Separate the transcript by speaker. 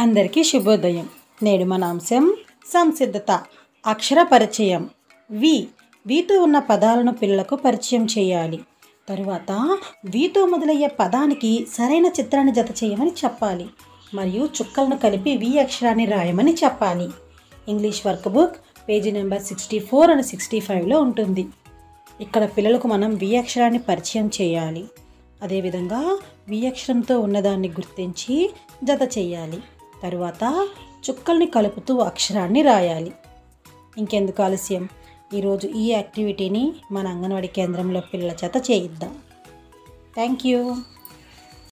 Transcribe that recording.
Speaker 1: అందరికీ శుభోదయం. నేడు మన అంశం సంసిద్ధత అక్షర పరిచయం. వి వీతో ఉన్న పదాలను పిల్లలకు పరిచయం చేయాలి. తరువాత వీతో మొదలయ్యే పదానికి సరైన చిత్రాన్ని జత చేయమని చెప్పాలి. మరియు చుక్కలను కలిపి వి అక్షరాన్ని రాయమని చెప్పాలి. English work book page number sixty four and sixty ఫైవ్లో ఉంటుంది. ఇక్కడ పిల్లలకు మనం వి అక్షరాన్ని పరిచయం చేయాలి. అదేవిధంగా వి అక్షరంతో ఉన్నదాన్ని గుర్తించి జత చేయాలి. తరువాత చుక్కల్ని కలుపుతూ అక్షరాన్ని రాయాలి. ఇంకెందుకు ఆలస్యం? ఈరోజు ఈ యాక్టివిటీని మన అంగన్వాడీ కేంద్రంలో పిల్లల చేత చేయిద్దాం. Thank you.